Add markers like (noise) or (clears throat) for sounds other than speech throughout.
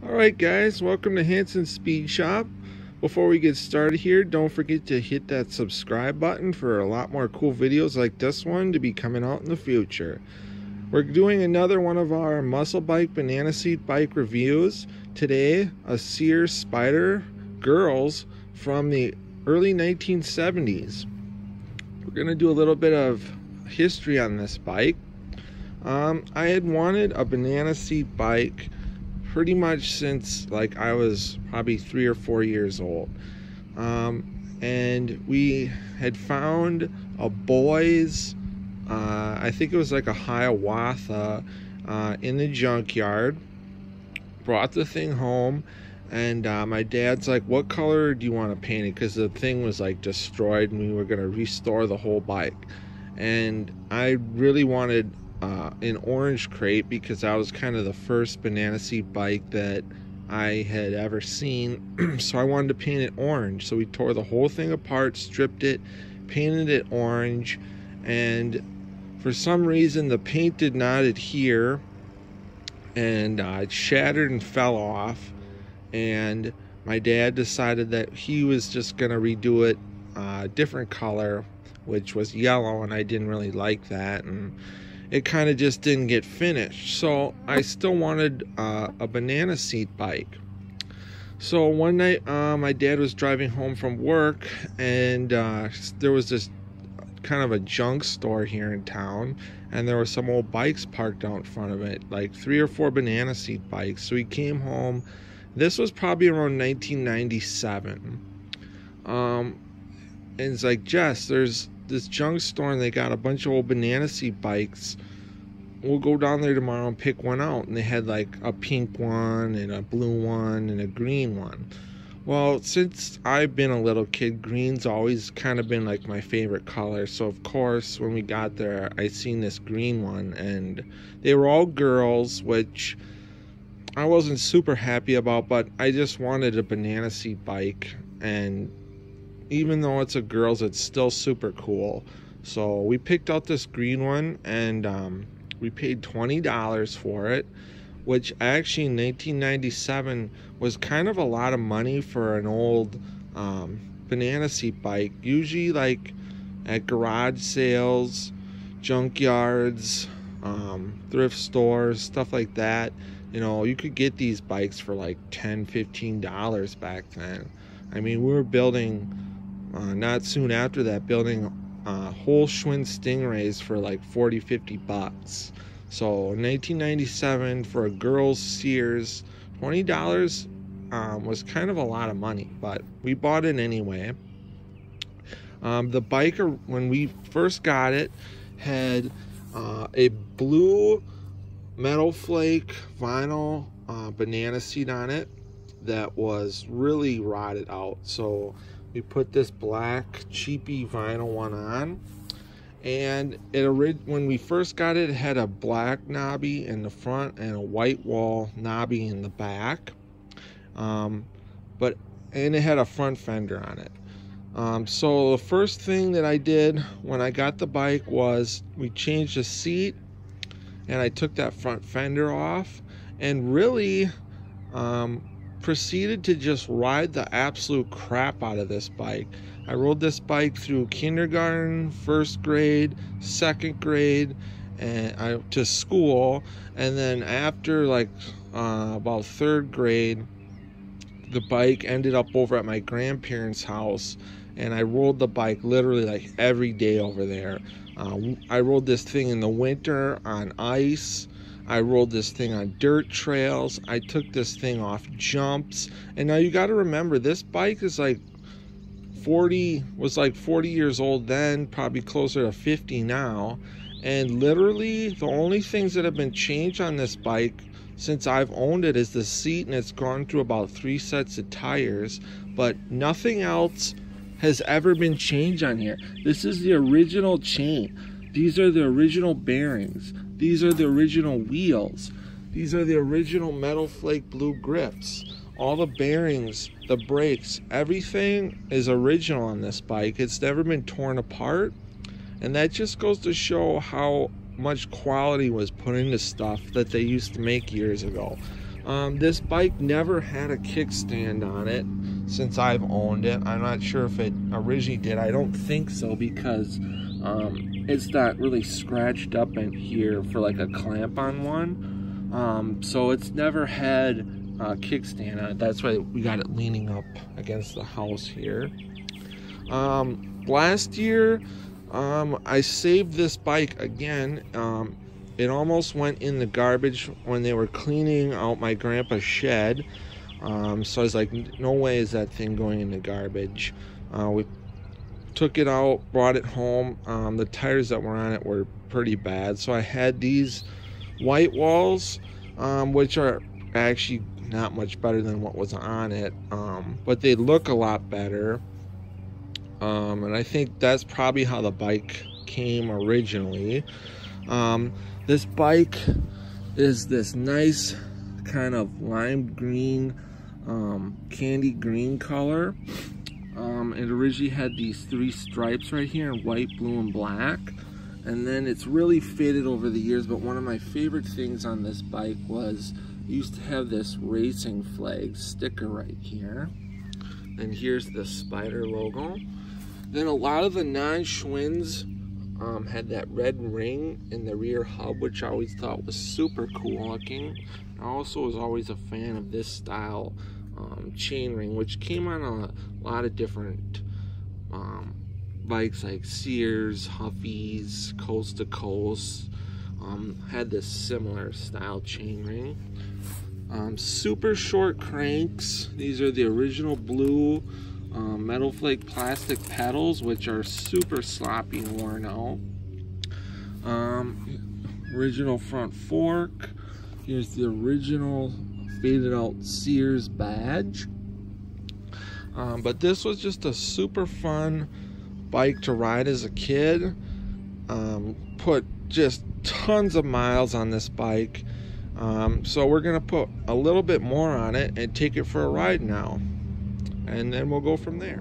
Alright guys, welcome to Hansen Speed Shop. Before we get started here, don't forget to hit that subscribe button for a lot more cool videos like this one to be coming out in the future. We're doing another one of our muscle bike banana seat bike reviews. Today, a Sears Spyder Girls from the early 1970s. We're going to do a little bit of history on this bike. Um, I had wanted a banana seat bike pretty much since like I was probably three or four years old. Um, and we had found a boy's, uh, I think it was like a Hiawatha uh, in the junkyard. Brought the thing home, and uh, my dad's like, What color do you want to paint it? Because the thing was like destroyed, and we were going to restore the whole bike. And I really wanted uh, an orange crate because that was kind of the first banana seat bike that I had ever seen. (clears throat) so I wanted to paint it orange. So we tore the whole thing apart, stripped it, painted it orange, and for some reason the paint did not adhere and uh, it shattered and fell off. And my dad decided that he was just going to redo it a uh, different color, which was yellow, and I didn't really like that. And it kind of just didn't get finished. So I still wanted uh, a banana seat bike. So one night, uh, my dad was driving home from work, and uh, there was this kind of a junk store here in town, and there were some old bikes parked out in front of it, like three or four banana seat bikes. So he came home. This was probably around 1997. Um, and it's like, Jess, there's this junk store and they got a bunch of old banana seat bikes. We'll go down there tomorrow and pick one out. And they had like a pink one and a blue one and a green one. Well, since I've been a little kid, green's always kind of been like my favorite color. So of course, when we got there, I seen this green one, and they were all girls, which I wasn't super happy about. But I just wanted a banana seat bike, and even though it's a girls, it's still super cool. So we picked out this green one and um, we paid $20 for it, which actually in 1997 was kind of a lot of money for an old um, banana seat bike. Usually, like at garage sales, junkyards, um, thrift stores, stuff like that. You know, you could get these bikes for like 10 $15 back then. I mean, we were building uh, not soon after that, building uh, whole Schwinn Stingrays for like 40, 50 bucks. So 1997 for a girl's Sears, $20 um, was kind of a lot of money, but we bought it anyway. Um, the biker, when we first got it, had uh, a blue metal flake vinyl uh, banana seat on it that was really rotted out. So we put this black cheapy vinyl one on. And it when we first got it, it had a black knobby in the front and a white wall knobby in the back. Um, but and it had a front fender on it. Um, so the first thing that I did when I got the bike was we changed the seat and I took that front fender off. And really um, proceeded to just ride the absolute crap out of this bike. I rode this bike through kindergarten, first grade, second grade, and I to school, and then after like uh, about third grade, the bike ended up over at my grandparents' house, and I rode the bike literally like every day over there. Uh, I rode this thing in the winter on ice. I rolled this thing on dirt trails. I took this thing off jumps. And now you got to remember, this bike is like 40, was like 40 years old then, probably closer to 50 now. And literally, the only things that have been changed on this bike since I've owned it is the seat, and it's gone through about three sets of tires. But nothing else has ever been changed on here. This is the original chain. These are the original bearings. These are the original wheels. These are the original metal flake blue grips. All the bearings, the brakes, everything is original on this bike. It's never been torn apart. And that just goes to show how much quality was put into stuff that they used to make years ago. Um, this bike never had a kickstand on it since I've owned it. I'm not sure if it originally did. I don't think so because um, it's not really scratched up in here for like a clamp on one. Um, so it's never had a kickstand on it. That's why we got it leaning up against the house here. Um, last year, um, I saved this bike again. Um, it almost went in the garbage when they were cleaning out my grandpa's shed. Um, so I was like, no way is that thing going in the garbage. Uh, we took it out, brought it home. Um, the tires that were on it were pretty bad. So I had these white walls, um, which are actually not much better than what was on it. Um, but they look a lot better. Um, and I think that's probably how the bike came originally. Um, this bike is this nice kind of lime green, um, candy green color. Um, it originally had these three stripes right here, in white, blue, and black. And then it's really faded over the years, but one of my favorite things on this bike was used to have this racing flag sticker right here. And here's the Spyder logo. Then a lot of the non-Schwinn's um, had that red ring in the rear hub, which I always thought was super cool looking. I also was always a fan of this style um, chain ring, which came on a lot of different um, bikes like Sears, Huffy's, Coast to Coast. Um, had this similar style chain ring. Um, super short cranks. These are the original blue um, metal flake plastic pedals, which are super sloppy and worn out. Um, original front fork. Here's the original faded out Sears badge. Um, but this was just a super fun bike to ride as a kid. Um, put just tons of miles on this bike. Um, so we're gonna put a little bit more on it and take it for a ride now and then we'll go from there.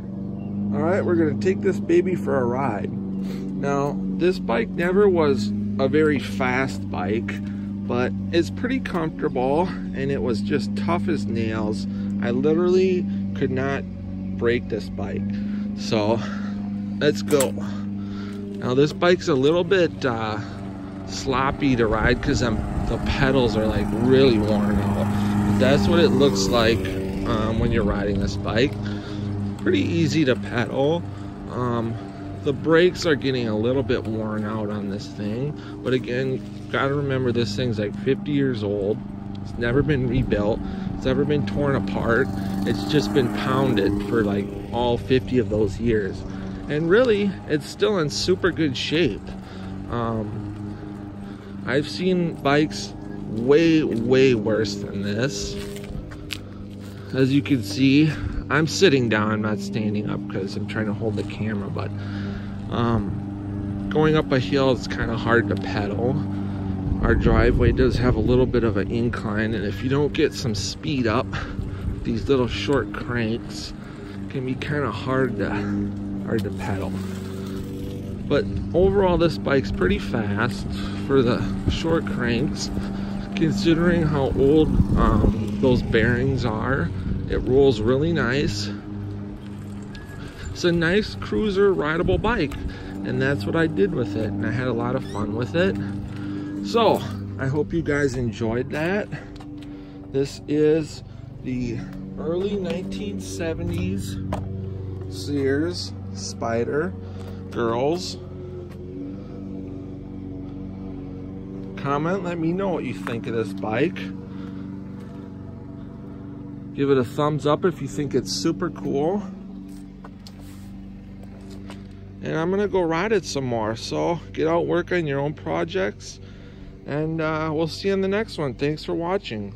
All right, we're gonna take this baby for a ride. Now, this bike never was a very fast bike, but it's pretty comfortable and it was just tough as nails. I literally could not break this bike. So, let's go. Now this bike's a little bit uh, sloppy to ride because the pedals are like really worn out. That's what it looks like um, when you're riding this bike. Pretty easy to pedal. Um, the brakes are getting a little bit worn out on this thing. But again, you gotta remember this thing's like 50 years old. It's never been rebuilt. It's never been torn apart. It's just been pounded for like all 50 of those years. And really, it's still in super good shape. Um, I've seen bikes way, way worse than this as you can see I'm sitting down I'm not standing up because I'm trying to hold the camera but um, going up a hill it's kind of hard to pedal. Our driveway does have a little bit of an incline and if you don't get some speed up these little short cranks can be kind of hard to hard to pedal. But overall this bike's pretty fast for the short cranks. Considering how old um, those bearings are it rolls really nice. It's a nice cruiser rideable bike. And that's what I did with it. And I had a lot of fun with it. So, I hope you guys enjoyed that. This is the early 1970s Sears Spyder Girls. Comment, let me know what you think of this bike. Give it a thumbs up if you think it's super cool. And I'm gonna go ride it some more. So get out, work on your own projects. And uh, we'll see you in the next one. Thanks for watching.